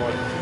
more